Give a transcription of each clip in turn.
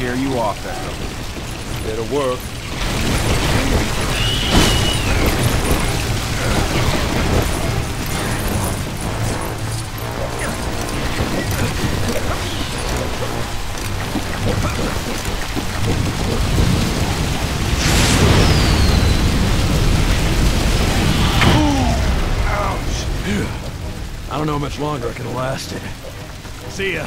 scare you off, Echo. It'll work. I don't know how much longer I can last it. See ya.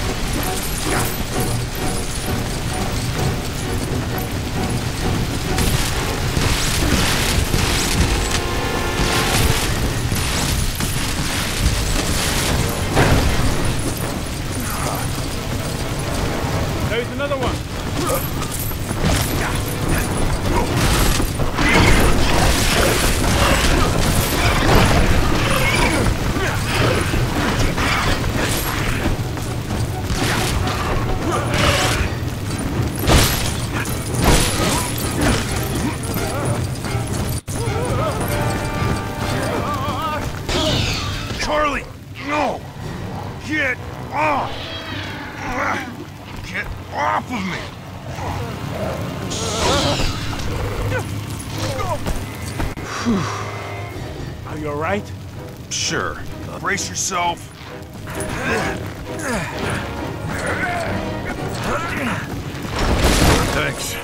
Thanks.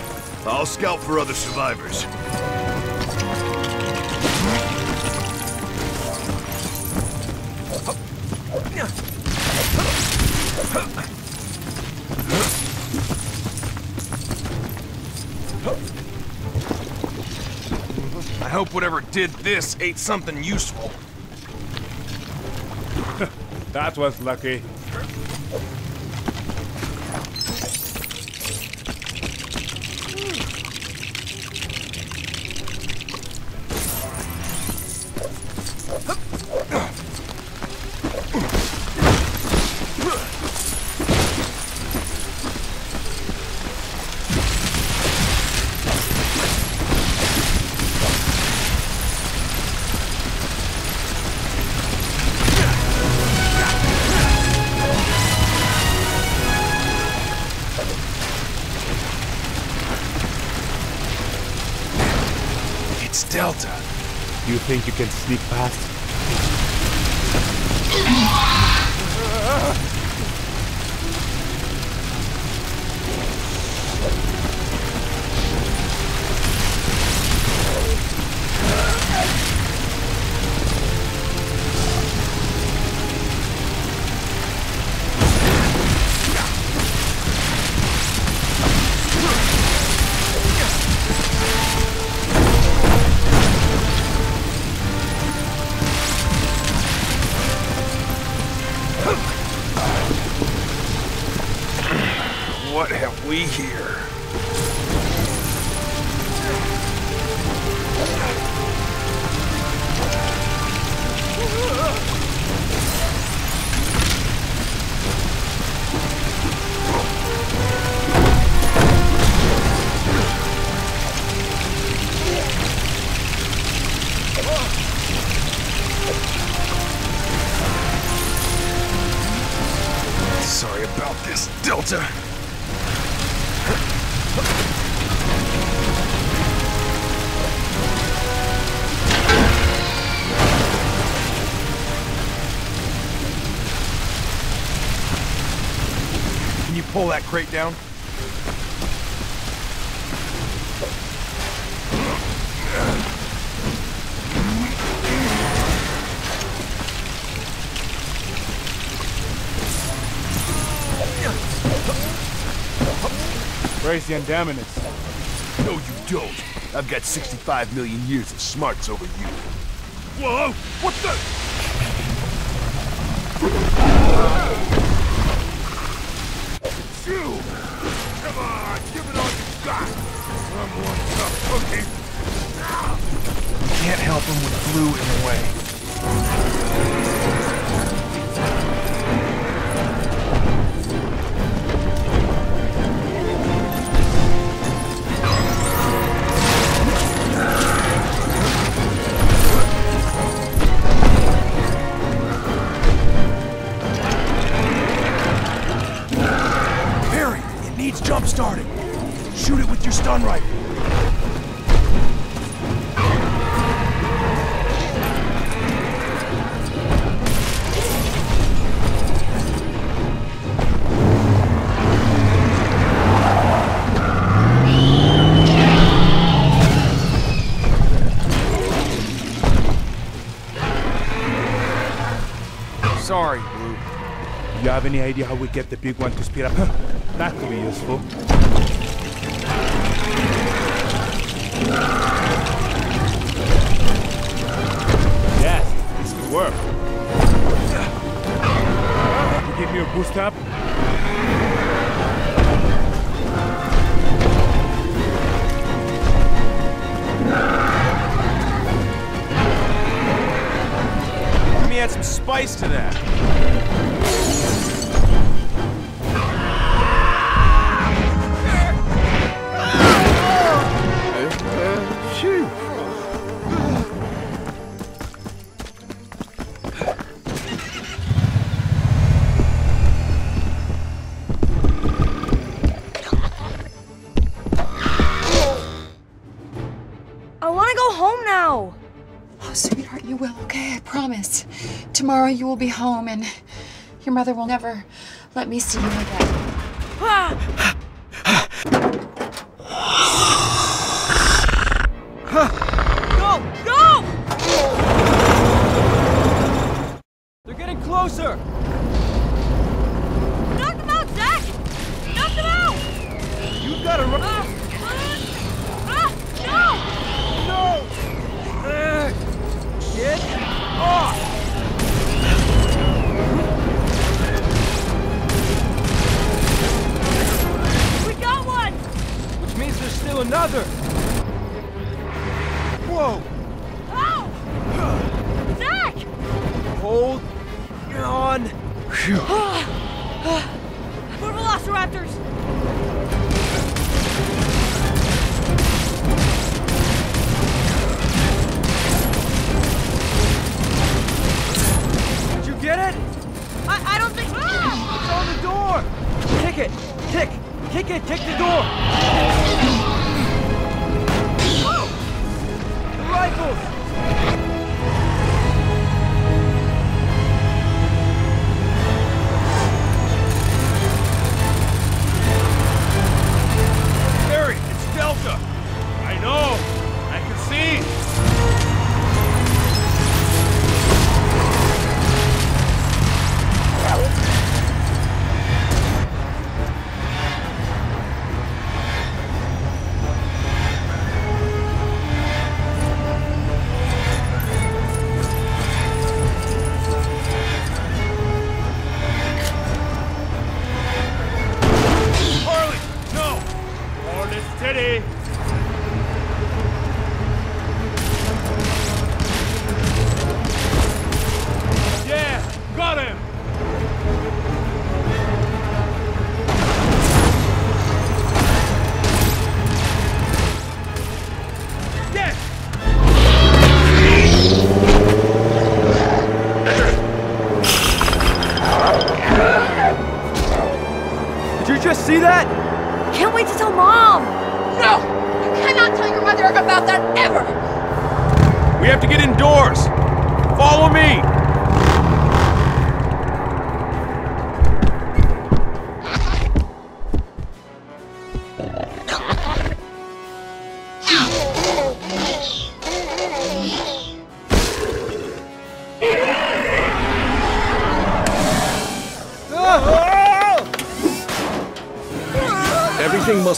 I'll scout for other survivors. I hope whatever did this ate something useful. That was lucky. Think you can sneak past? what have we here? Sorry about this, Delta. Pull that crate down? Where's the Indominus? No, you don't. I've got 65 million years of smarts over you. Whoa! What the? I'm warmed Can't help him with glue in the way. Have any idea how we get the big one to speed up? that could be useful. Yes, this could work. You give me a boost up? Let me add some spice to that. Tomorrow you will be home and your mother will never let me see you again. Ah!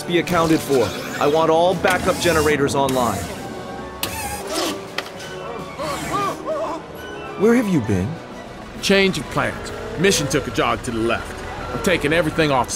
Be accounted for. I want all backup generators online. Where have you been? Change of plans. Mission took a jog to the left. I'm taking everything off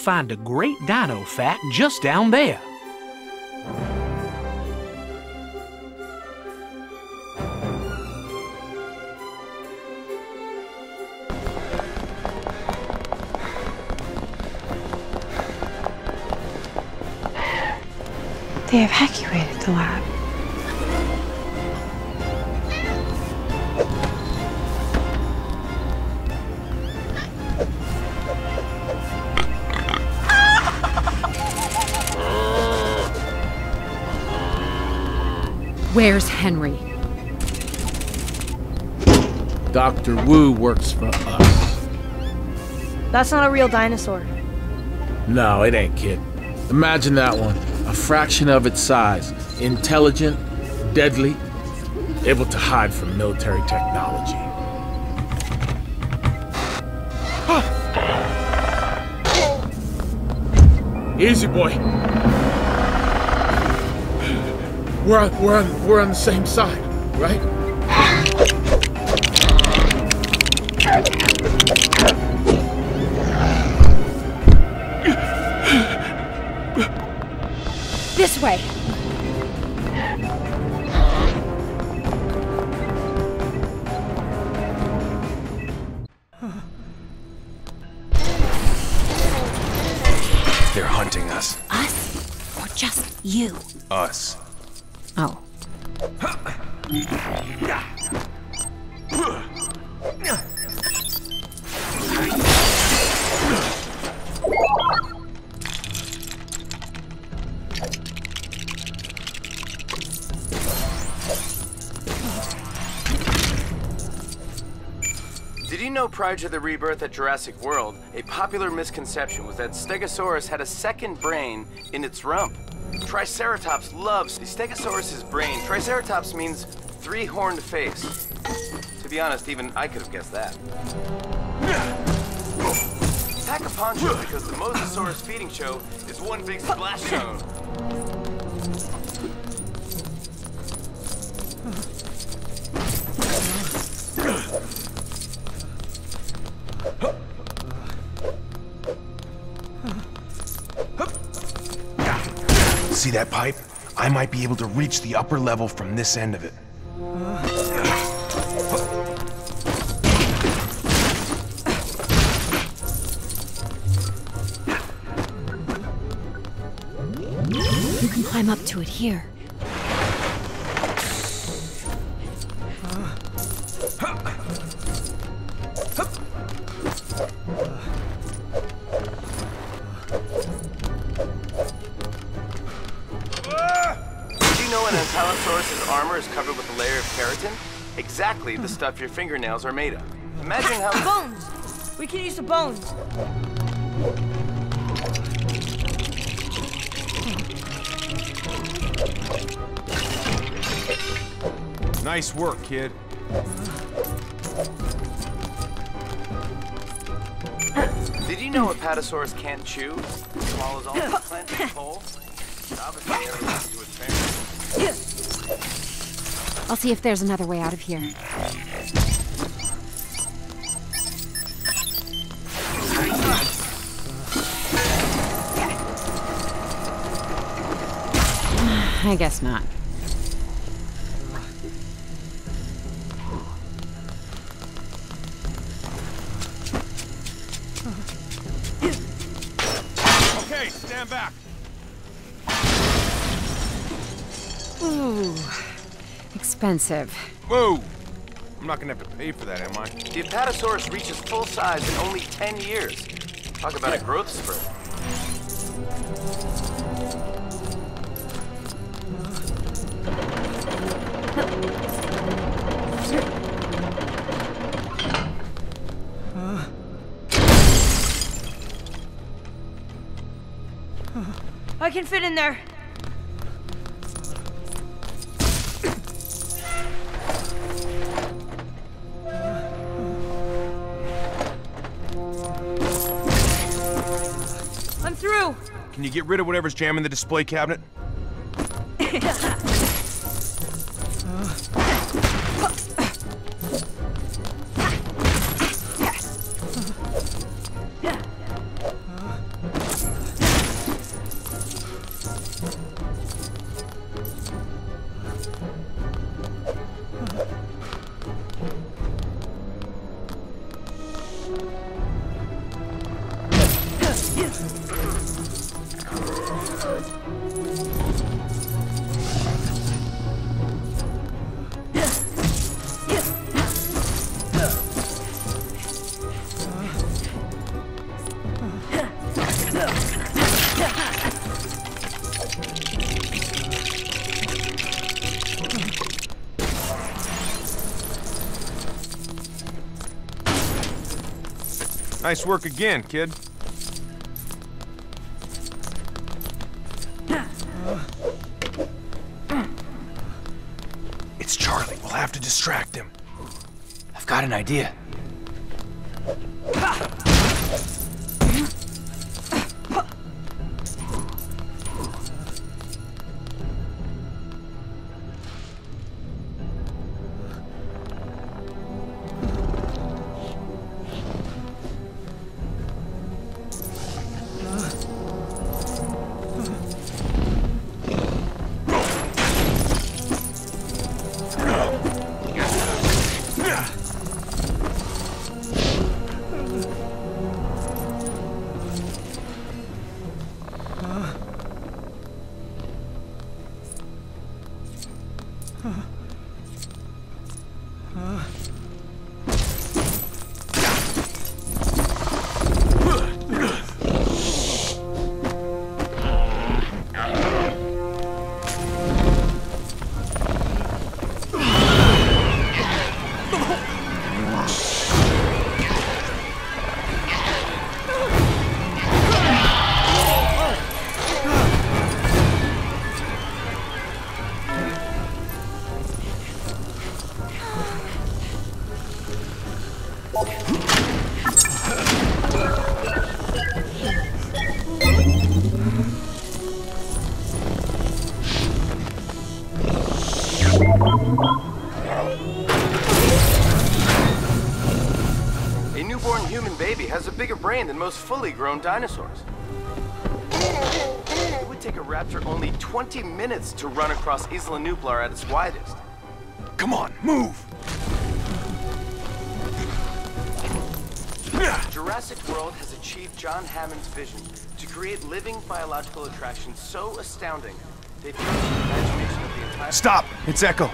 find a great dino fact just down there. They evacuated Where's Henry? Dr. Wu works for us. That's not a real dinosaur. No, it ain't, kid. Imagine that one. A fraction of its size. Intelligent, deadly, able to hide from military technology. Easy, boy. We're on, we're on, we're on the same side, right? Prior to the rebirth at Jurassic World, a popular misconception was that Stegosaurus had a second brain in its rump? Triceratops loves the Stegosaurus's brain. Triceratops means three-horned face. To be honest, even I could have guessed that. Pack a poncho because the Mosasaurus feeding show is one big splash zone. See that pipe? I might be able to reach the upper level from this end of it. You can climb up to it here. The hmm. stuff your fingernails are made of. Imagine how... Bones! We can use the bones. Nice work, kid. Did you know Apatosaurus can't chew? It swallows all the plant as whole? It obviously never listened to its parents. I'll see if there's another way out of here. I guess not. Okay, stand back. Ooh, expensive. Whoa! I'm not gonna have to pay for that, am I? The Apatosaurus reaches full size in only 10 years. Talk about a growth spurt. Can fit in there. I'm through. Can you get rid of whatever's jamming the display cabinet? Nice work again, kid. It's Charlie. We'll have to distract him. I've got an idea. Than most fully grown dinosaurs. It would take a raptor only 20 minutes to run across Isla Nublar at its widest. Come on, move! Jurassic World has achieved John Hammond's vision to create living biological attractions so astounding they've the imagination of the entire Stop! It's Echo.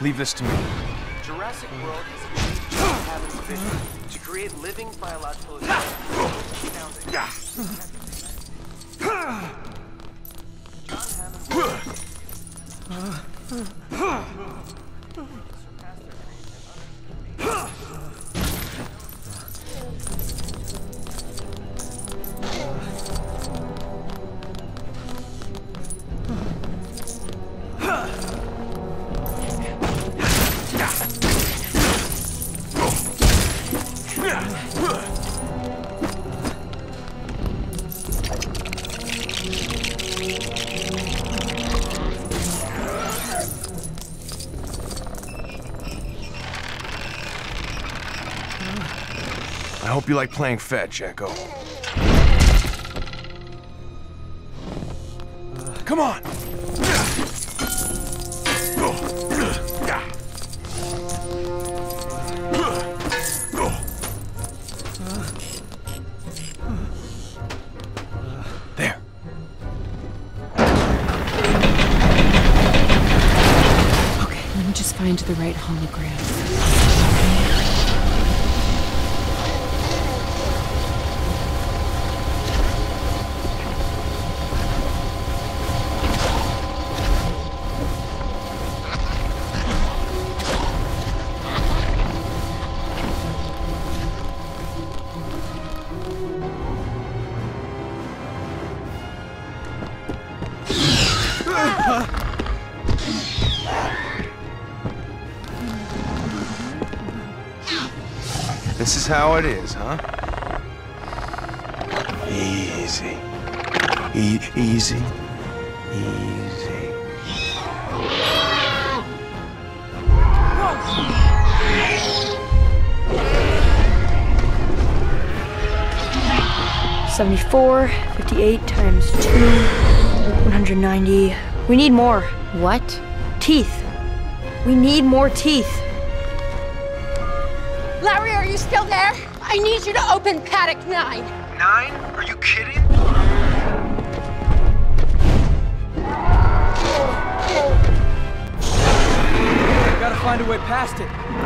Leave this to me. Jurassic World has achieved John Hammond's vision to create living biological attractions I hope you like playing fetch, Echo. Come on! Find the right hologram. How it is, huh? Easy. E easy. Easy. Seventy-four, fifty-eight times two, one hundred ninety. We need more. What? Teeth. We need more teeth. I need you to open paddock nine. Nine? Are you kidding? Gotta find a way past it.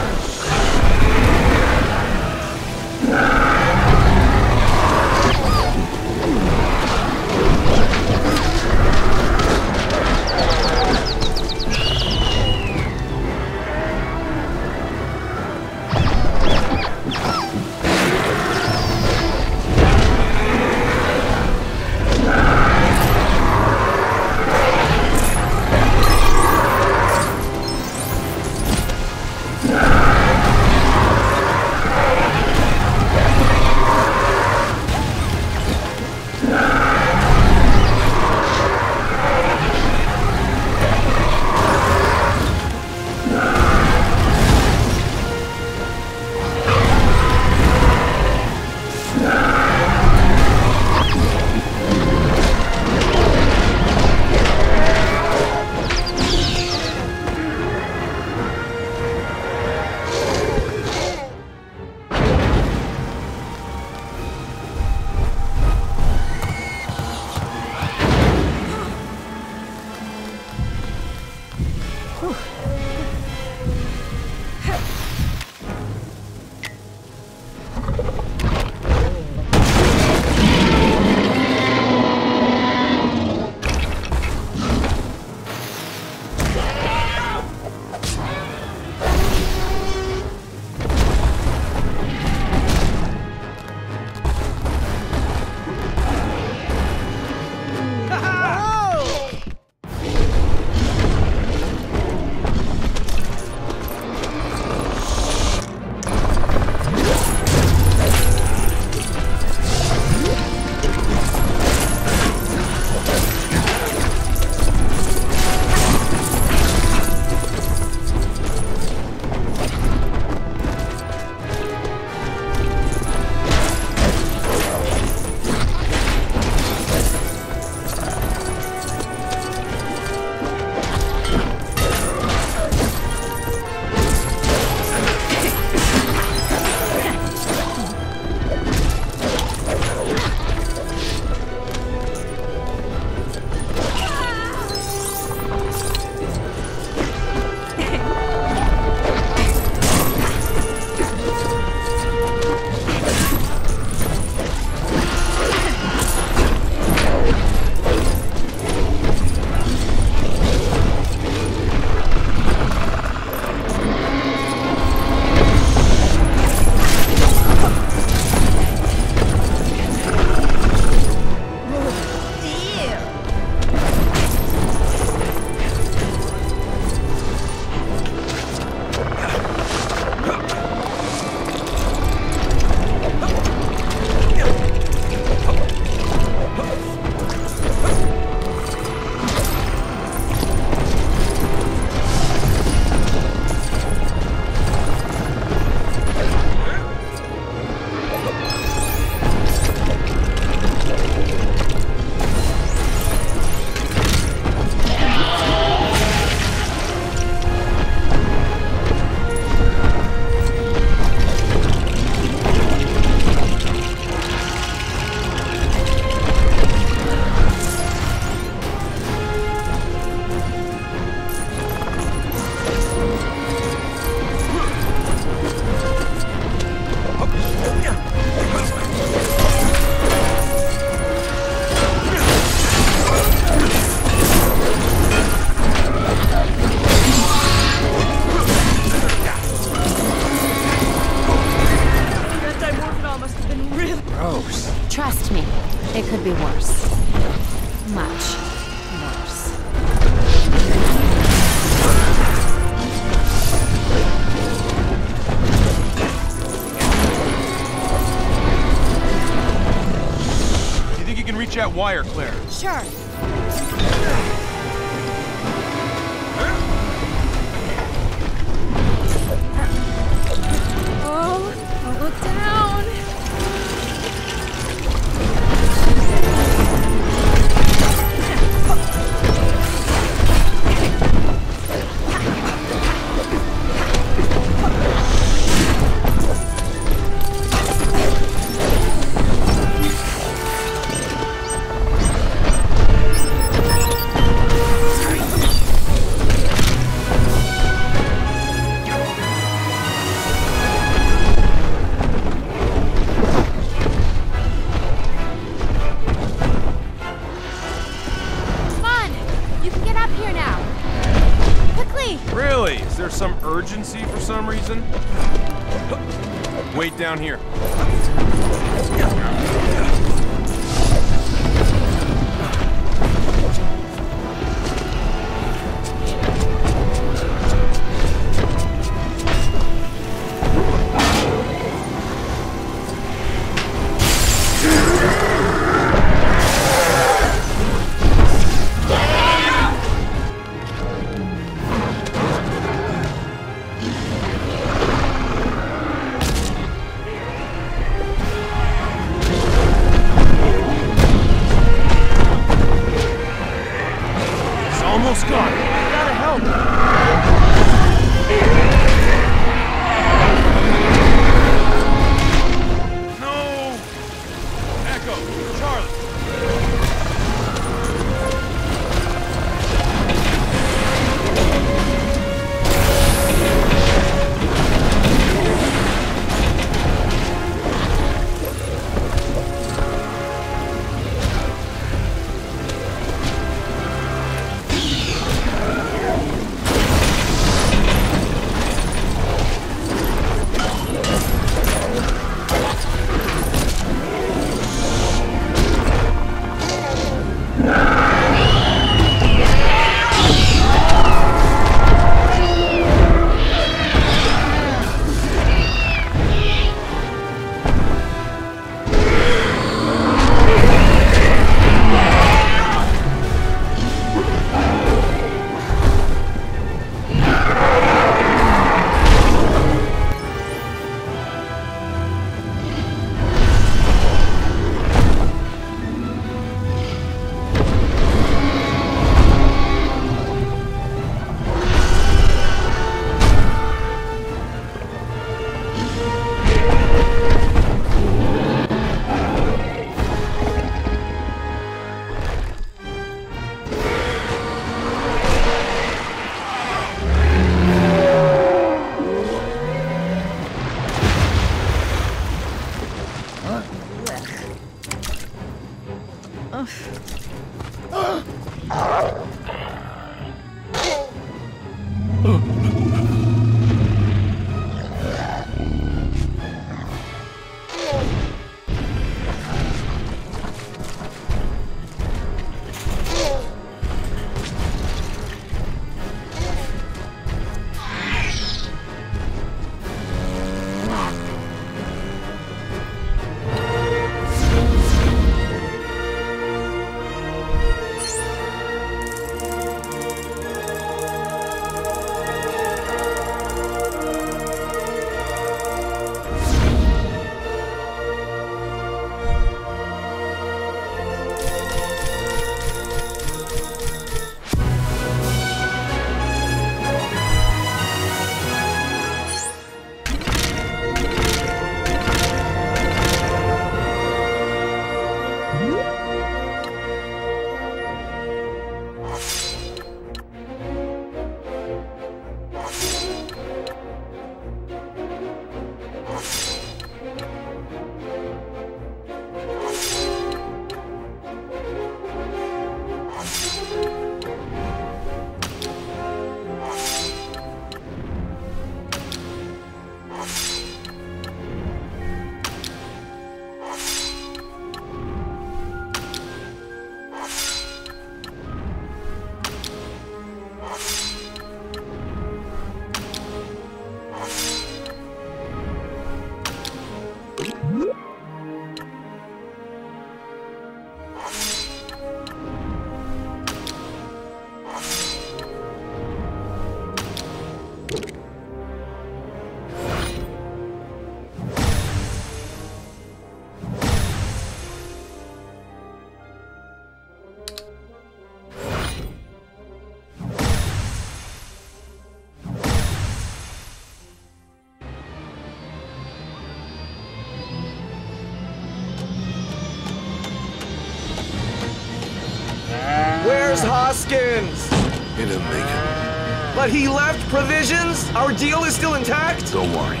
Where's Hoskins? He didn't make it. But he left provisions? Our deal is still intact? Don't worry.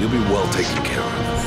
You'll be well taken care of.